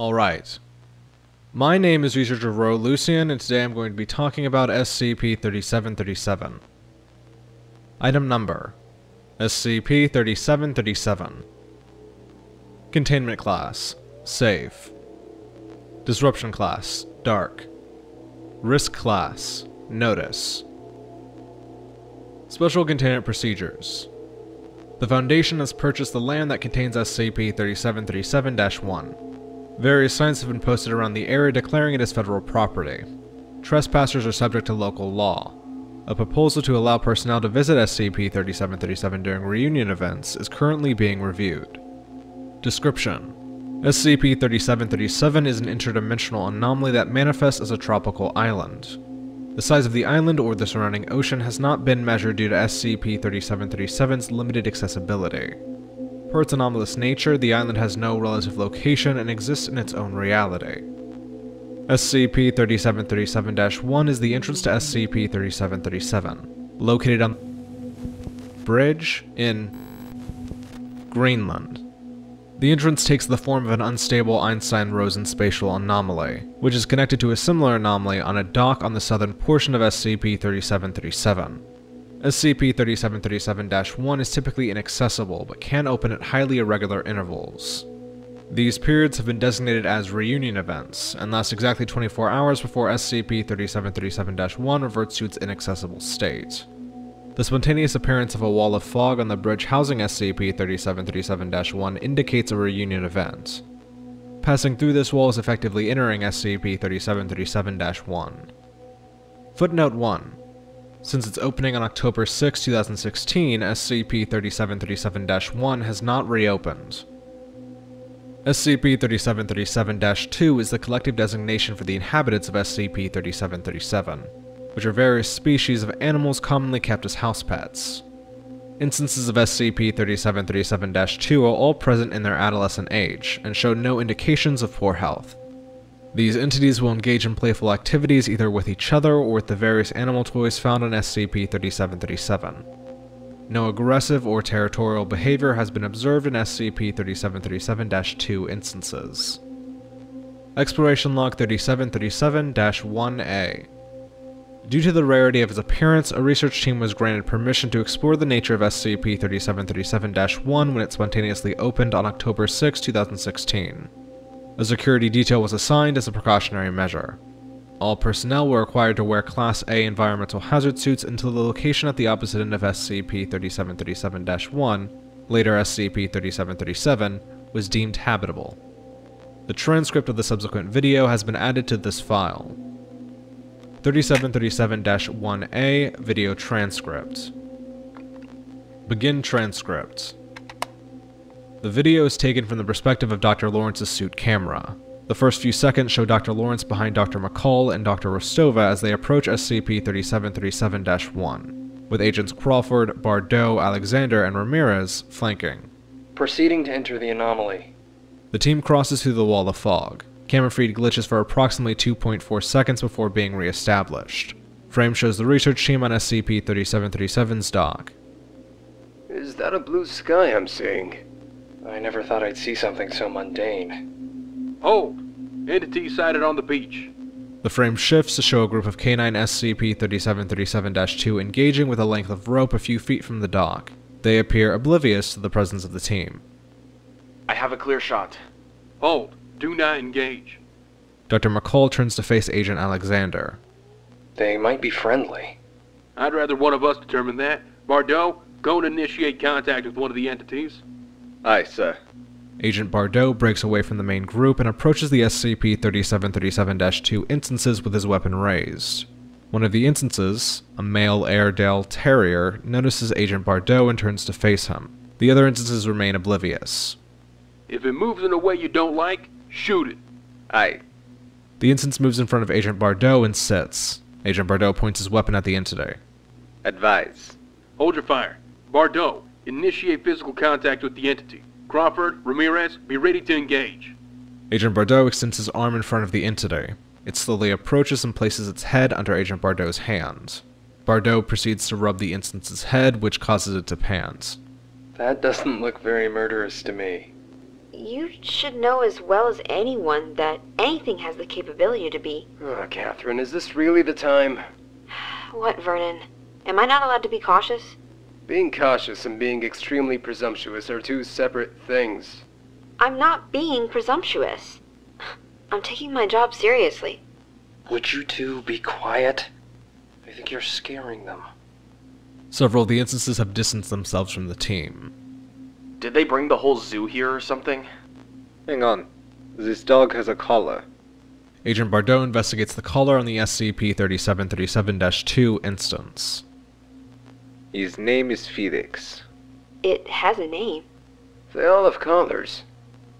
Alright. My name is researcher Rowe Lucian, and today I'm going to be talking about SCP-3737. Item Number SCP-3737 Containment Class Safe Disruption Class Dark Risk Class Notice Special Containment Procedures The Foundation has purchased the land that contains SCP-3737-1. Various signs have been posted around the area declaring it as federal property. Trespassers are subject to local law. A proposal to allow personnel to visit SCP-3737 during reunion events is currently being reviewed. Description SCP-3737 is an interdimensional anomaly that manifests as a tropical island. The size of the island or the surrounding ocean has not been measured due to SCP-3737's limited accessibility. Per its anomalous nature, the island has no relative location and exists in its own reality. SCP-3737-1 is the entrance to SCP-3737, located on the bridge in Greenland. The entrance takes the form of an unstable Einstein-Rosen spatial anomaly, which is connected to a similar anomaly on a dock on the southern portion of SCP-3737. SCP-3737-1 is typically inaccessible, but can open at highly irregular intervals. These periods have been designated as reunion events, and last exactly 24 hours before SCP-3737-1 reverts to its inaccessible state. The spontaneous appearance of a wall of fog on the bridge housing SCP-3737-1 indicates a reunion event. Passing through this wall is effectively entering SCP-3737-1. Footnote 1 since its opening on October 6, 2016, SCP-3737-1 has not reopened. SCP-3737-2 is the collective designation for the inhabitants of SCP-3737, which are various species of animals commonly kept as house pets. Instances of SCP-3737-2 are all present in their adolescent age, and show no indications of poor health. These entities will engage in playful activities either with each other or with the various animal toys found on SCP-3737. No aggressive or territorial behavior has been observed in SCP-3737-2 instances. Exploration Log 3737-1A Due to the rarity of its appearance, a research team was granted permission to explore the nature of SCP-3737-1 when it spontaneously opened on October 6, 2016. A security detail was assigned as a precautionary measure. All personnel were required to wear Class A environmental hazard suits until the location at the opposite end of SCP-3737-1, later SCP-3737, was deemed habitable. The transcript of the subsequent video has been added to this file. 3737-1A Video Transcript Begin Transcript the video is taken from the perspective of Dr. Lawrence's suit camera. The first few seconds show Dr. Lawrence behind Dr. McCall and Dr. Rostova as they approach SCP-3737-1, with agents Crawford, Bardot, Alexander, and Ramirez flanking. Proceeding to enter the anomaly. The team crosses through the wall of fog. Camera feed glitches for approximately 2.4 seconds before being re-established. Frame shows the research team on SCP-3737's dock. Is that a blue sky I'm seeing? I never thought I'd see something so mundane. Hold! Entity sighted on the beach. The frame shifts to show a group of K9 SCP-3737-2 engaging with a length of rope a few feet from the dock. They appear oblivious to the presence of the team. I have a clear shot. Hold! Do not engage. Dr. McCall turns to face Agent Alexander. They might be friendly. I'd rather one of us determine that. Bardot, go and initiate contact with one of the entities. Aye, sir. Agent Bardot breaks away from the main group and approaches the SCP-3737-2 instances with his weapon raised. One of the instances, a male Airedale Terrier, notices Agent Bardot and turns to face him. The other instances remain oblivious. If it moves in a way you don't like, shoot it. Aye. The instance moves in front of Agent Bardot and sits. Agent Bardot points his weapon at the entity. Advise. Hold your fire. Bardot, Initiate physical contact with the entity. Crawford, Ramirez, be ready to engage. Agent Bardot extends his arm in front of the entity. It slowly approaches and places its head under Agent Bardot's hand. Bardot proceeds to rub the instance's head, which causes it to pant. That doesn't look very murderous to me. You should know as well as anyone that anything has the capability to be. Oh, Catherine, is this really the time? What, Vernon? Am I not allowed to be cautious? Being cautious and being extremely presumptuous are two separate things. I'm not being presumptuous. I'm taking my job seriously. Would you two be quiet? I think you're scaring them. Several of the instances have distanced themselves from the team. Did they bring the whole zoo here or something? Hang on. This dog has a collar. Agent Bardot investigates the collar on the SCP-3737 2 instance. His name is Felix. It has a name. They all have collars.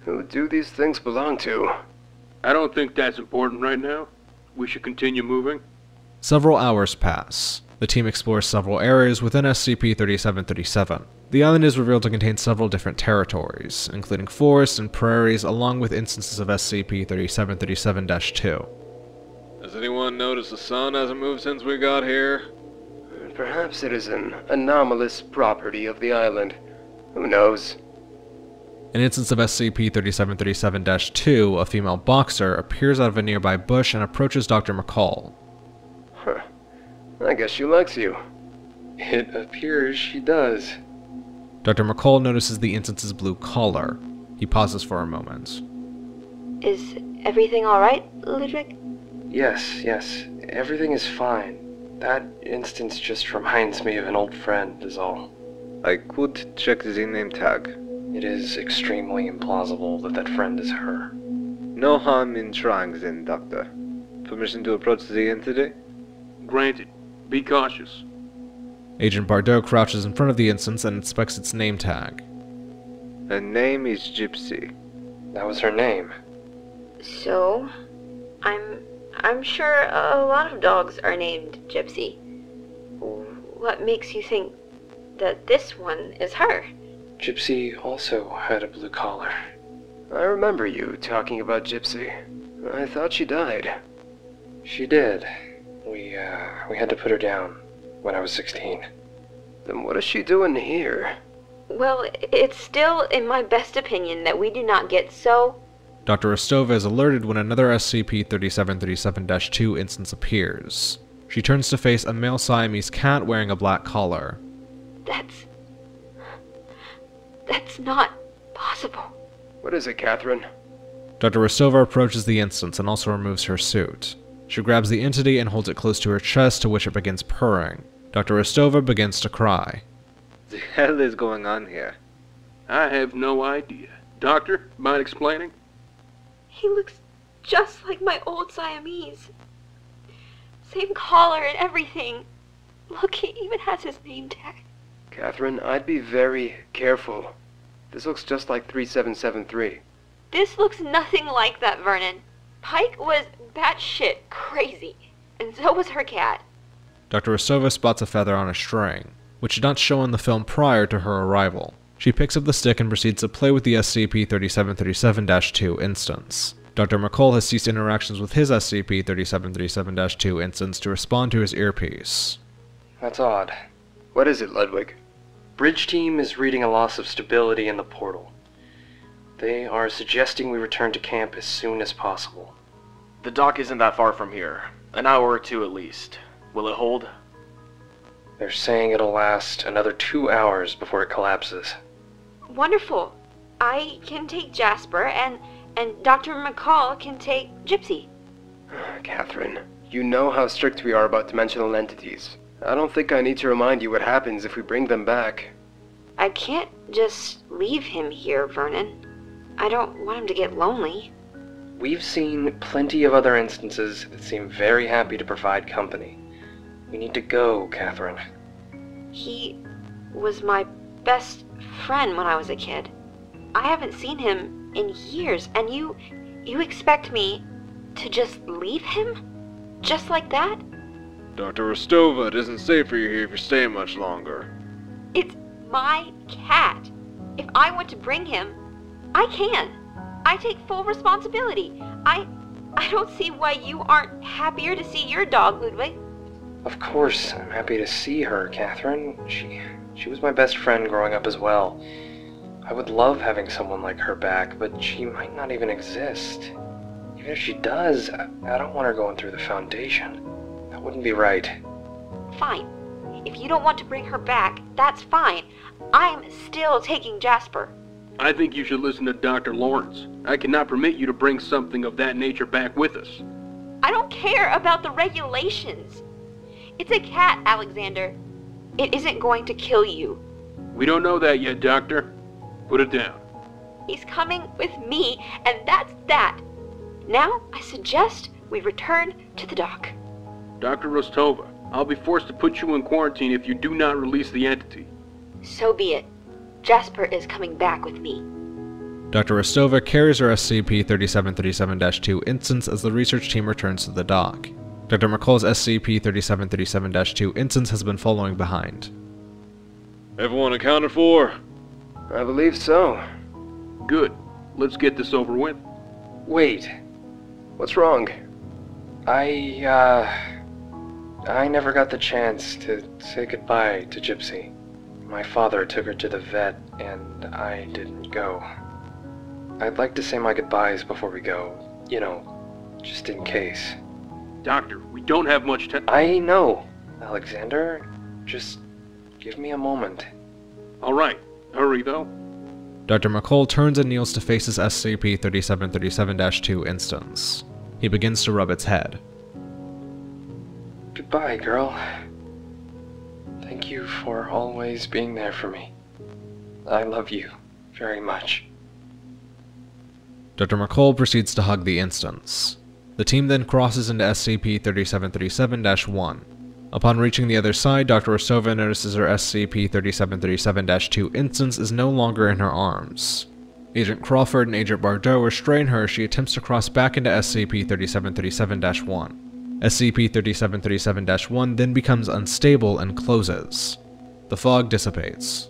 Who do these things belong to? I don't think that's important right now. We should continue moving. Several hours pass. The team explores several areas within SCP-3737. The island is revealed to contain several different territories, including forests and prairies, along with instances of SCP-3737-2. Has anyone noticed the sun hasn't moved since we got here? Perhaps it is an anomalous property of the island. Who knows? An instance of SCP-3737-2, a female boxer, appears out of a nearby bush and approaches Dr. McCall. Huh. I guess she likes you. It appears she does. Dr. McCall notices the instance's blue collar. He pauses for a moment. Is everything alright, Ludwig? Yes, yes. Everything is fine. That instance just reminds me of an old friend, is all. I could check the name tag. It is extremely implausible that that friend is her. No harm in trying then, Doctor. Permission to approach the entity? Granted. Be cautious. Agent Bardot crouches in front of the instance and inspects its name tag. Her name is Gypsy. That was her name. So, I'm I'm sure a lot of dogs are named Gypsy. What makes you think that this one is her? Gypsy also had a blue collar. I remember you talking about Gypsy. I thought she died. She did. We, uh, we had to put her down when I was 16. Then what is she doing here? Well, it's still in my best opinion that we do not get so Dr. Rostova is alerted when another SCP-3737-2 instance appears. She turns to face a male Siamese cat wearing a black collar. That's. That's not possible. What is it, Catherine? Dr. Rostova approaches the instance and also removes her suit. She grabs the entity and holds it close to her chest, to which it begins purring. Dr. Rostova begins to cry. What the hell is going on here? I have no idea. Doctor, mind explaining? He looks just like my old Siamese. Same collar and everything. Look, he even has his name tag. Catherine, I'd be very careful. This looks just like 3773. This looks nothing like that, Vernon. Pike was batshit crazy, and so was her cat. Dr. Rostova spots a feather on a string, which did not show in the film prior to her arrival. She picks up the stick and proceeds to play with the SCP-3737-2 instance. Dr. McCall has ceased interactions with his SCP-3737-2 instance to respond to his earpiece. That's odd. What is it, Ludwig? Bridge team is reading a loss of stability in the portal. They are suggesting we return to camp as soon as possible. The dock isn't that far from here. An hour or two at least. Will it hold? They're saying it'll last another two hours before it collapses. Wonderful. I can take Jasper, and and Dr. McCall can take Gypsy. Catherine, you know how strict we are about dimensional entities. I don't think I need to remind you what happens if we bring them back. I can't just leave him here, Vernon. I don't want him to get lonely. We've seen plenty of other instances that seem very happy to provide company. We need to go, Catherine. He was my best friend when I was a kid. I haven't seen him in years, and you you expect me to just leave him? Just like that? Dr. Rostova, it isn't safe for you here if you stay much longer. It's my cat. If I want to bring him, I can. I take full responsibility. I I don't see why you aren't happier to see your dog, Ludwig. Of course, I'm happy to see her, Catherine. She she was my best friend growing up as well. I would love having someone like her back, but she might not even exist. Even if she does, I, I don't want her going through the Foundation. That wouldn't be right. Fine. If you don't want to bring her back, that's fine. I'm still taking Jasper. I think you should listen to Dr. Lawrence. I cannot permit you to bring something of that nature back with us. I don't care about the regulations. It's a cat, Alexander. It isn't going to kill you. We don't know that yet, Doctor. Put it down. He's coming with me, and that's that. Now, I suggest we return to the dock. Dr. Rostova, I'll be forced to put you in quarantine if you do not release the entity. So be it. Jasper is coming back with me. Dr. Rostova carries her SCP-3737-2 instance as the research team returns to the dock. Dr. McCall's SCP-3737-2 instance has been following behind. Everyone accounted for? I believe so. Good. Let's get this over with. Wait, What's wrong? I, uh. I never got the chance to say goodbye to Gypsy. My father took her to the vet, and I didn't go. I'd like to say my goodbyes before we go. You know, just in case. Doctor, we don't have much time. I know, Alexander. Just give me a moment. All right. Hurry, though. Dr. McCall turns and kneels to face his SCP-3737-2 instance. He begins to rub its head. Goodbye, girl. Thank you for always being there for me. I love you very much. Dr. McCall proceeds to hug the instance. The team then crosses into SCP-3737-1. Upon reaching the other side, Dr. Rostova notices her SCP-3737-2 instance is no longer in her arms. Agent Crawford and Agent Bardot restrain her as she attempts to cross back into SCP-3737-1. SCP-3737-1 then becomes unstable and closes. The fog dissipates.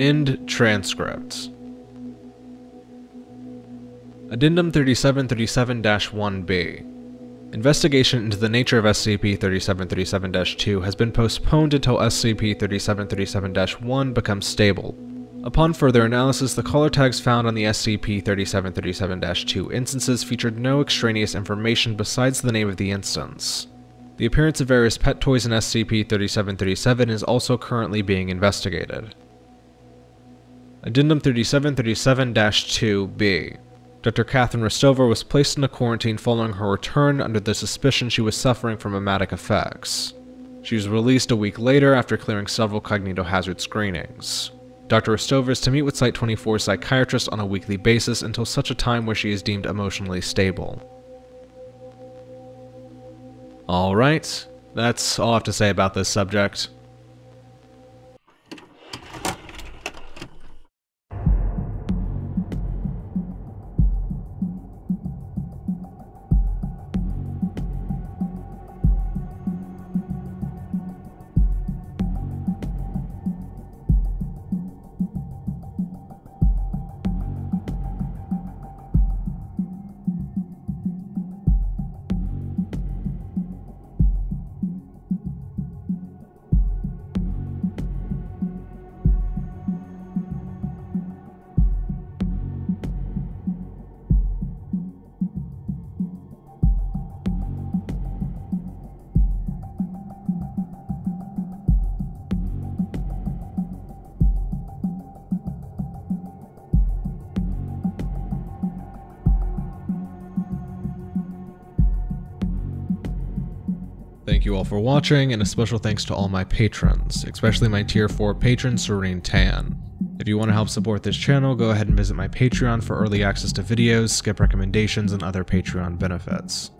End transcript. Addendum 3737-1b. Investigation into the nature of SCP-3737-2 has been postponed until SCP-3737-1 becomes stable. Upon further analysis, the color tags found on the SCP-3737-2 instances featured no extraneous information besides the name of the instance. The appearance of various pet toys in SCP-3737 is also currently being investigated. Addendum 3737-2b. Dr. Catherine Rostova was placed into quarantine following her return under the suspicion she was suffering from memetic effects. She was released a week later after clearing several cognitohazard screenings. Dr. Rostova is to meet with Site 24's psychiatrist on a weekly basis until such a time where she is deemed emotionally stable. Alright, that's all I have to say about this subject. You all for watching, and a special thanks to all my patrons, especially my tier 4 patron Serene Tan. If you want to help support this channel, go ahead and visit my Patreon for early access to videos, skip recommendations, and other Patreon benefits.